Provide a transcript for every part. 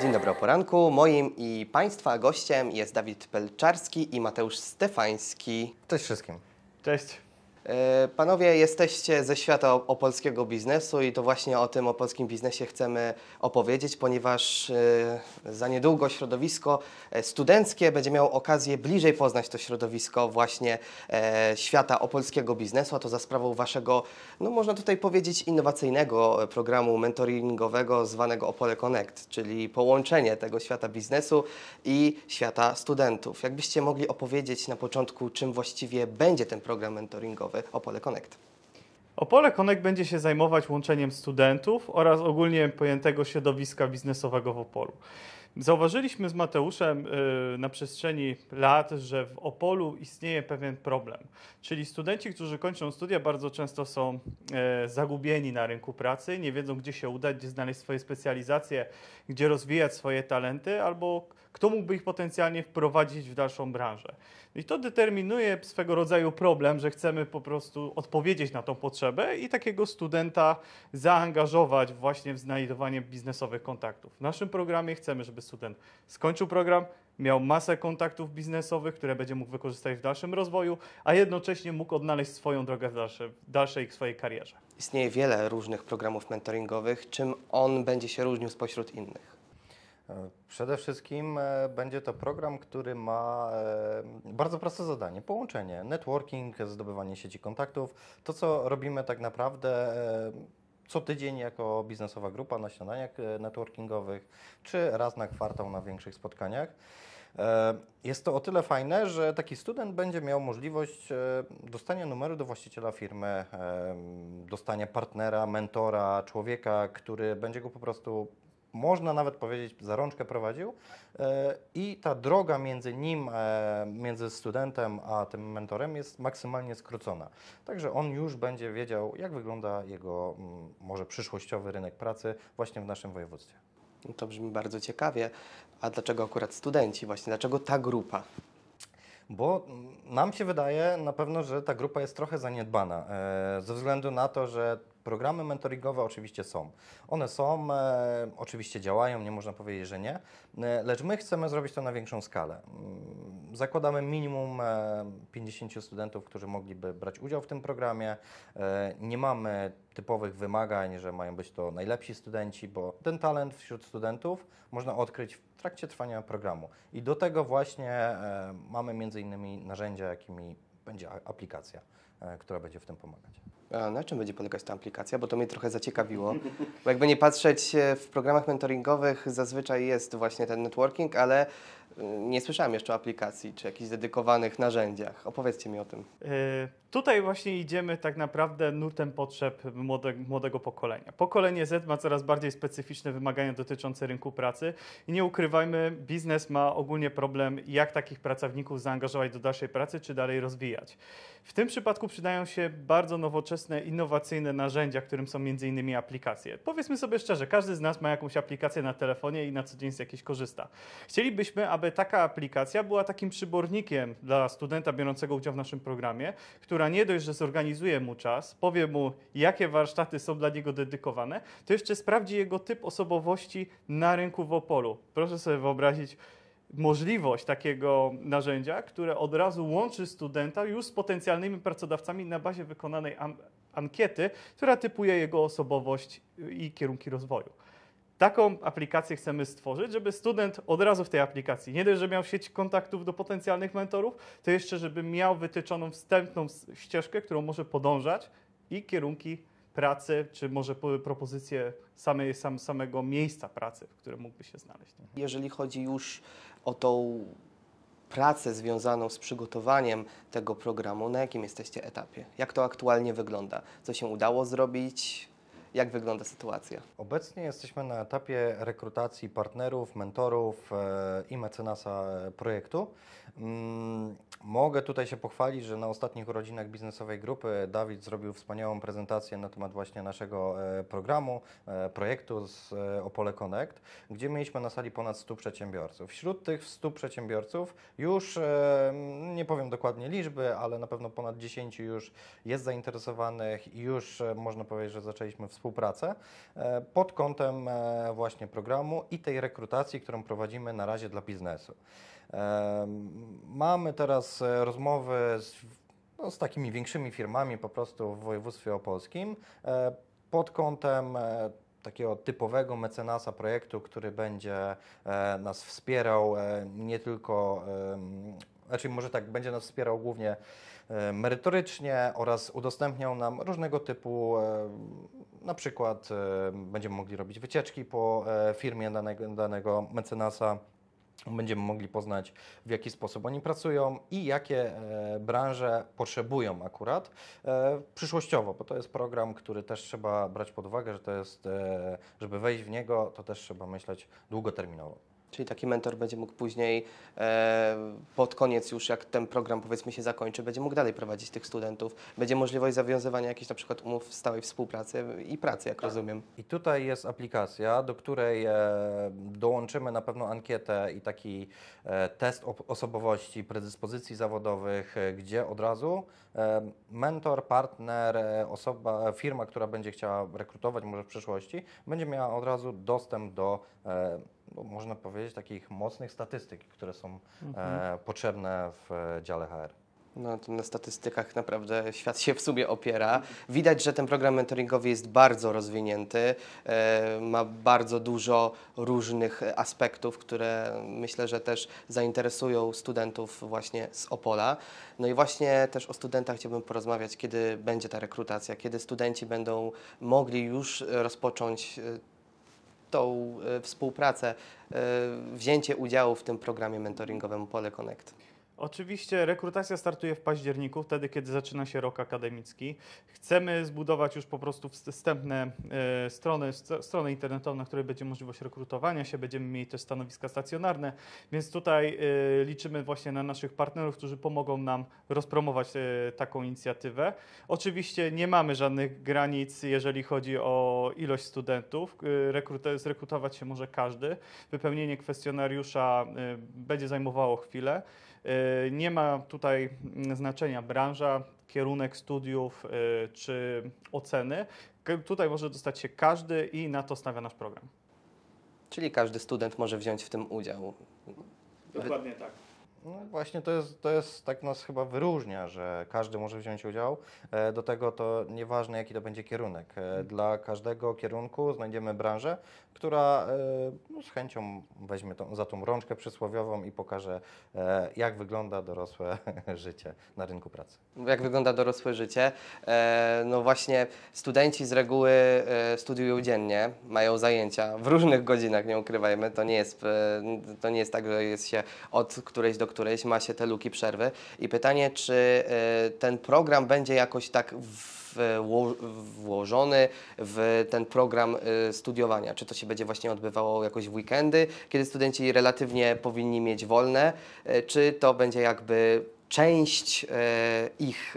Dzień dobry o poranku. Moim i Państwa gościem jest Dawid Pelczarski i Mateusz Stefański. Cześć wszystkim. Cześć. E, Panowie, jesteście ze świata opolskiego biznesu i to właśnie o tym opolskim biznesie chcemy opowiedzieć, ponieważ e, za niedługo środowisko e, studenckie będzie miało okazję bliżej poznać to środowisko właśnie świata opolskiego biznesu, a to za sprawą Waszego, no można tutaj powiedzieć, innowacyjnego programu mentoringowego zwanego Opole Connect, czyli połączenie tego świata biznesu i świata studentów. Jakbyście mogli opowiedzieć na początku, czym właściwie będzie ten program mentoringowy Opole Connect? Opole Connect będzie się zajmować łączeniem studentów oraz ogólnie pojętego środowiska biznesowego w Opolu. Zauważyliśmy z Mateuszem y, na przestrzeni lat, że w Opolu istnieje pewien problem. Czyli studenci, którzy kończą studia, bardzo często są e, zagubieni na rynku pracy, nie wiedzą, gdzie się udać, gdzie znaleźć swoje specjalizacje, gdzie rozwijać swoje talenty, albo kto mógłby ich potencjalnie wprowadzić w dalszą branżę. I to determinuje swego rodzaju problem, że chcemy po prostu odpowiedzieć na tą potrzebę i takiego studenta zaangażować właśnie w znajdowanie biznesowych kontaktów. W naszym programie chcemy, żeby student skończył program, miał masę kontaktów biznesowych, które będzie mógł wykorzystać w dalszym rozwoju, a jednocześnie mógł odnaleźć swoją drogę w w dalszej swojej karierze. Istnieje wiele różnych programów mentoringowych. Czym on będzie się różnił spośród innych? Przede wszystkim e, będzie to program, który ma e, bardzo proste zadanie: połączenie, networking, zdobywanie sieci kontaktów. To, co robimy tak naprawdę e, co tydzień jako biznesowa grupa na śniadaniach networkingowych, czy raz na kwartał na większych spotkaniach. Jest to o tyle fajne, że taki student będzie miał możliwość dostania numeru do właściciela firmy, dostania partnera, mentora, człowieka, który będzie go po prostu, można nawet powiedzieć, za rączkę prowadził. E, I ta droga między nim, e, między studentem a tym mentorem jest maksymalnie skrócona. Także on już będzie wiedział, jak wygląda jego mm, może przyszłościowy rynek pracy właśnie w naszym województwie. No To brzmi bardzo ciekawie. A dlaczego akurat studenci? Właśnie dlaczego ta grupa? Bo mm, nam się wydaje na pewno, że ta grupa jest trochę zaniedbana, e, ze względu na to, że programy mentoringowe oczywiście są. One są, e, oczywiście działają, nie można powiedzieć, że nie, e, lecz my chcemy zrobić to na większą skalę. Mm, Zakładamy minimum e, 50 studentów, którzy mogliby brać udział w tym programie. E, Nie mamy typowych wymagań, że mają być to najlepsi studenci, bo ten talent wśród studentów można odkryć w trakcie trwania programu. I do tego właśnie e, mamy między innymi narzędzia, jakimi będzie aplikacja, e, która będzie w tym pomagać. Na czym będzie polegać ta aplikacja? Bo to mnie trochę zaciekawiło. Bo jakby nie patrzeć, e, w programach mentoringowych zazwyczaj jest właśnie ten networking, ale nie słyszałem jeszcze o aplikacji czy jakichś dedykowanych narzędziach. Opowiedzcie mi o tym. E, Tutaj właśnie idziemy tak naprawdę nurtem potrzeb młode, młodego pokolenia. Pokolenie Z ma coraz bardziej specyficzne wymagania dotyczące rynku pracy i nie ukrywajmy, biznes ma ogólnie problem, jak takich pracowników zaangażować do dalszej pracy, czy dalej rozwijać. W tym przypadku przydają się bardzo nowoczesne, innowacyjne narzędzia, którym są innymi aplikacje. Powiedzmy sobie szczerze, każdy z nas ma jakąś aplikację na telefonie i na co dzień z jakiejś korzysta. Chcielibyśmy, aby taka aplikacja była takim przybornikiem dla studenta biorącego udział w naszym programie, która nie dość, że zorganizuje mu czas, powie mu, jakie warsztaty są dla niego dedykowane, to jeszcze sprawdzi jego typ osobowości na rynku w Opolu. Proszę sobie wyobrazić możliwość takiego narzędzia, które od razu łączy studenta już z potencjalnymi pracodawcami na bazie wykonanej ankiety, która typuje jego osobowość i kierunki rozwoju. Taką aplikację chcemy stworzyć, żeby student od razu w tej aplikacji nie dość, że miał sieć kontaktów do potencjalnych mentorów, to jeszcze, żeby miał wytyczoną wstępną ścieżkę, którą może podążać i kierunki pracy, czy może po- propozycje samej, sam, samego miejsca pracy, w którym mógłby się znaleźć. Jeżeli chodzi już o tą pracę związaną z przygotowaniem tego programu, na jakim jesteście etapie? Jak to aktualnie wygląda? Co się udało zrobić? Jak wygląda sytuacja? Obecnie jesteśmy na etapie rekrutacji partnerów, mentorów e, i mecenasa projektu. Mogę tutaj się pochwalić, że na ostatnich urodzinach biznesowej grupy Dawid zrobił wspaniałą prezentację na temat właśnie naszego e, programu, e, projektu z e, Opole Connect, gdzie mieliśmy na sali ponad 100 przedsiębiorców. Wśród tych 100 przedsiębiorców już, nie powiem dokładnie liczby, ale na pewno ponad 10 już jest zainteresowanych i już można powiedzieć, że zaczęliśmy współpracę pod kątem właśnie programu i tej rekrutacji, którą prowadzimy na razie dla biznesu. Mamy teraz e, rozmowy z, no, z takimi większymi firmami po prostu w województwie opolskim e, pod kątem e, takiego typowego mecenasa projektu, który będzie nas wspierał nie tylko, znaczy może tak, będzie nas wspierał głównie merytorycznie oraz udostępniał nam różnego typu, na przykład będziemy mogli robić wycieczki po firmie danego, danego mecenasa. Będziemy mogli poznać, w jaki sposób oni pracują i jakie e, branże potrzebują akurat e, przyszłościowo, bo to jest program, który też trzeba brać pod uwagę, że to jest, e, żeby wejść w niego, to też trzeba myśleć długoterminowo. Czyli taki mentor będzie mógł później e, pod koniec już, jak ten program powiedzmy się zakończy, będzie mógł dalej prowadzić tych studentów. Będzie możliwość zawiązywania jakichś na przykład umów stałej współpracy i pracy, jak rozumiem. I tutaj jest aplikacja, do której e, dołączymy na pewno ankietę i taki e, test osobowości, predyspozycji zawodowych, e, gdzie od razu e, mentor, partner, e, osoba, firma, która będzie chciała rekrutować może w przyszłości, będzie miała od razu dostęp do, no, można powiedzieć, takich mocnych statystyk, które są e, potrzebne w e, dziale HR. No, to na statystykach naprawdę świat się w sobie opiera. Widać, że ten program mentoringowy jest bardzo rozwinięty, e, ma bardzo dużo różnych aspektów, które myślę, że też zainteresują studentów właśnie z Opola. No i właśnie też o studentach chciałbym porozmawiać, kiedy będzie ta rekrutacja, kiedy studenci będą mogli już rozpocząć e, tą e, współpracę, e, wzięcie udziału w tym programie mentoringowym Opole Connect. Oczywiście rekrutacja startuje w październiku, wtedy kiedy zaczyna się rok akademicki. Chcemy zbudować już po prostu wstępne e, strony, st- stronę internetową, na której będzie możliwość rekrutowania się, będziemy mieli też stanowiska stacjonarne, więc tutaj e, liczymy właśnie na naszych partnerów, którzy pomogą nam rozpromować e, taką inicjatywę. Oczywiście nie mamy żadnych granic, jeżeli chodzi o ilość studentów. E, Rekrut- zrekrutować się może każdy. Wypełnienie kwestionariusza e, będzie zajmowało chwilę. E, Nie ma tutaj znaczenia branża, kierunek studiów e, czy oceny. Tutaj może dostać się każdy i na to stawia nasz program. Czyli każdy student może wziąć w tym udział. Dokładnie tak. No właśnie to jest, to jest tak nas chyba wyróżnia, że każdy może wziąć udział. E, Do tego to nieważne jaki to będzie kierunek. E, Dla każdego kierunku znajdziemy branżę, która e, no, z chęcią weźmie tą, za tą rączkę przysłowiową i pokaże jak wygląda dorosłe życie na rynku pracy. Jak wygląda dorosłe życie? No właśnie, studenci z reguły studiują dziennie, mają zajęcia w różnych godzinach, nie ukrywajmy. To nie jest, to nie jest tak, że jest się od którejś do którejś, ma się te luki przerwy. I pytanie, czy e, ten program będzie jakoś tak wło- włożony w ten program e, studiowania? Czy to się będzie właśnie odbywało jakoś w weekendy, kiedy studenci relatywnie powinni mieć wolne, e, czy to będzie jakby część ich,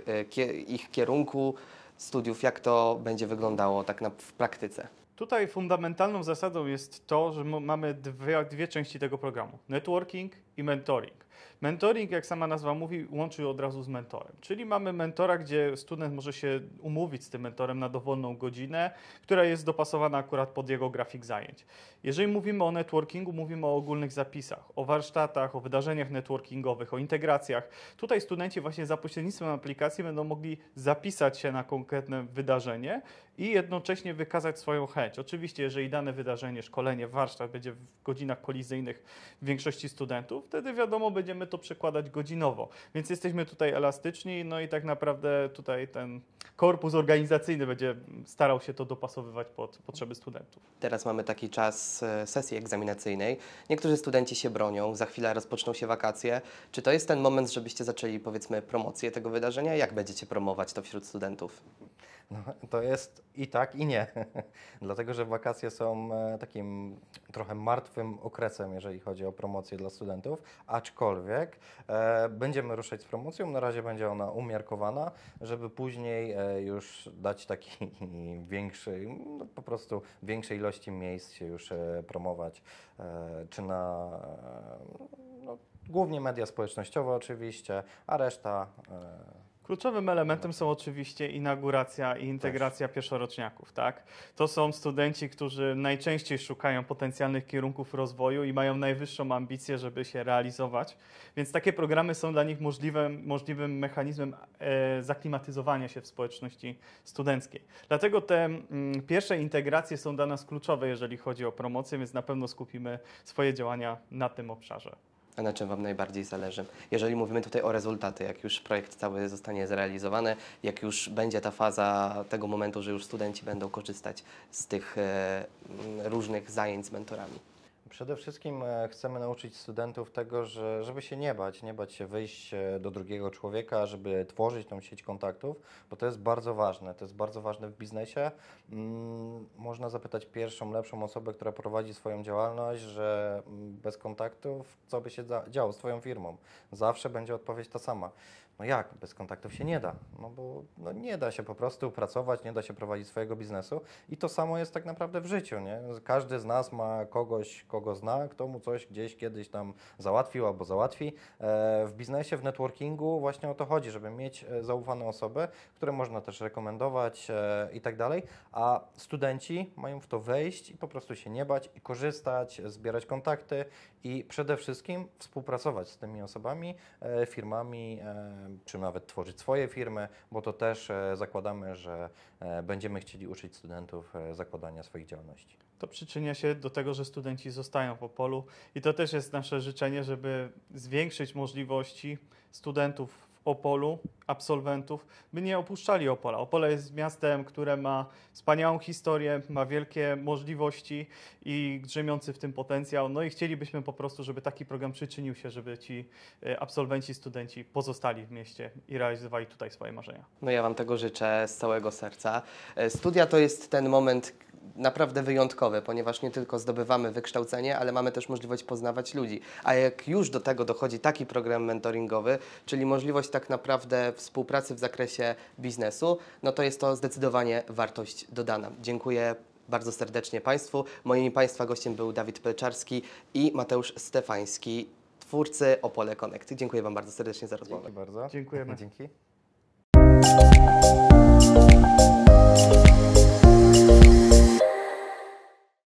ich kierunku studiów, jak to będzie wyglądało tak na, w praktyce? Tutaj fundamentalną zasadą jest to, że mamy dwie, dwie części tego programu: networking i mentoring. Mentoring, jak sama nazwa mówi, łączy od razu z mentorem. Czyli mamy mentora, gdzie student może się umówić z tym mentorem na dowolną godzinę, która jest dopasowana akurat pod jego grafik zajęć. Jeżeli mówimy o networkingu, mówimy o ogólnych zapisach, o warsztatach, o wydarzeniach networkingowych, o integracjach. Tutaj studenci właśnie za pośrednictwem aplikacji będą mogli zapisać się na konkretne wydarzenie i jednocześnie wykazać swoją chęć. Oczywiście, jeżeli dane wydarzenie, szkolenie, warsztat będzie w godzinach kolizyjnych większości studentów, wtedy wiadomo, będziemy to przekładać godzinowo. Więc jesteśmy tutaj elastyczni, no i tak naprawdę tutaj ten korpus organizacyjny będzie starał się to dopasowywać pod potrzeby studentów. Teraz mamy taki czas e, sesji egzaminacyjnej. Niektórzy studenci się bronią, za chwilę rozpoczną się wakacje. Czy to jest ten moment, żebyście zaczęli powiedzmy promocję tego wydarzenia? Jak będziecie promować to wśród studentów? No, to jest i tak, i nie. Dlatego, że wakacje są e, takim trochę martwym okresem, jeżeli chodzi o promocję dla studentów, aczkolwiek e, będziemy ruszać z promocją. Na razie będzie ona umiarkowana, żeby później e, już dać taki większy, no, po prostu większej ilości miejsc się już e, promować, e, czy na e, no, głównie media społecznościowe oczywiście, a reszta Kluczowym elementem są oczywiście inauguracja i integracja pierwszoroczniaków, tak? To są studenci, którzy najczęściej szukają potencjalnych kierunków rozwoju i mają najwyższą ambicję, żeby się realizować. Więc takie programy są dla nich możliwym, możliwym mechanizmem e, zaklimatyzowania się w społeczności studenckiej. Dlatego te mm, pierwsze integracje są dla nas kluczowe, jeżeli chodzi o promocję, więc na pewno skupimy swoje działania na tym obszarze. A na czym Wam najbardziej zależy? Jeżeli mówimy tutaj o rezultaty, jak już projekt cały zostanie zrealizowany, jak już będzie ta faza tego momentu, że już studenci będą korzystać z tych e, różnych zajęć z mentorami. Przede wszystkim e, chcemy nauczyć studentów tego, że, żeby się nie bać, nie bać się wyjść e, do drugiego człowieka, żeby tworzyć tą sieć kontaktów, bo to jest bardzo ważne. To jest bardzo ważne w biznesie. Mm, można zapytać pierwszą, lepszą osobę, która prowadzi swoją działalność, że mm, bez kontaktów co by się działo z Twoją firmą? Zawsze będzie odpowiedź ta sama. No jak? Bez kontaktów się nie da. No bo no nie da się po prostu pracować, nie da się prowadzić swojego biznesu. I to samo jest tak naprawdę w życiu, nie? Każdy z nas ma kogoś, kogo zna, kto mu coś gdzieś kiedyś tam załatwił albo załatwi. E, W biznesie, w networkingu właśnie o to chodzi, żeby mieć e, zaufane osoby, które można też rekomendować e, i tak dalej, a studenci mają w to wejść i po prostu się nie bać i korzystać, zbierać kontakty i przede wszystkim współpracować z tymi osobami, firmami, czy nawet tworzyć swoje firmy, bo to też e, zakładamy, że e, będziemy chcieli uczyć studentów e, zakładania swoich działalności. To przyczynia się do tego, że studenci zostają w Opolu i to też jest nasze życzenie, żeby zwiększyć możliwości studentów Opolu, absolwentów, by nie opuszczali Opola. Opole jest miastem, które ma wspaniałą historię, ma wielkie możliwości i drzemiący w tym potencjał. No i chcielibyśmy po prostu, żeby taki program przyczynił się, żeby ci e, absolwenci, studenci pozostali w mieście i realizowali tutaj swoje marzenia. No ja Wam tego życzę z całego serca. E, Studia to jest ten moment naprawdę wyjątkowy, ponieważ nie tylko zdobywamy wykształcenie, ale mamy też możliwość poznawać ludzi. A jak już do tego dochodzi taki program mentoringowy, czyli możliwość tak naprawdę współpracy w zakresie biznesu, no to jest to zdecydowanie wartość dodana. Dziękuję bardzo serdecznie Państwu. Moim i Państwa gościem był Dawid Pelczarski i Mateusz Stefański, twórcy Opole Connect. Dziękuję Wam bardzo serdecznie za rozmowę. Dzięki bardzo. Dziękujemy. Dzięki.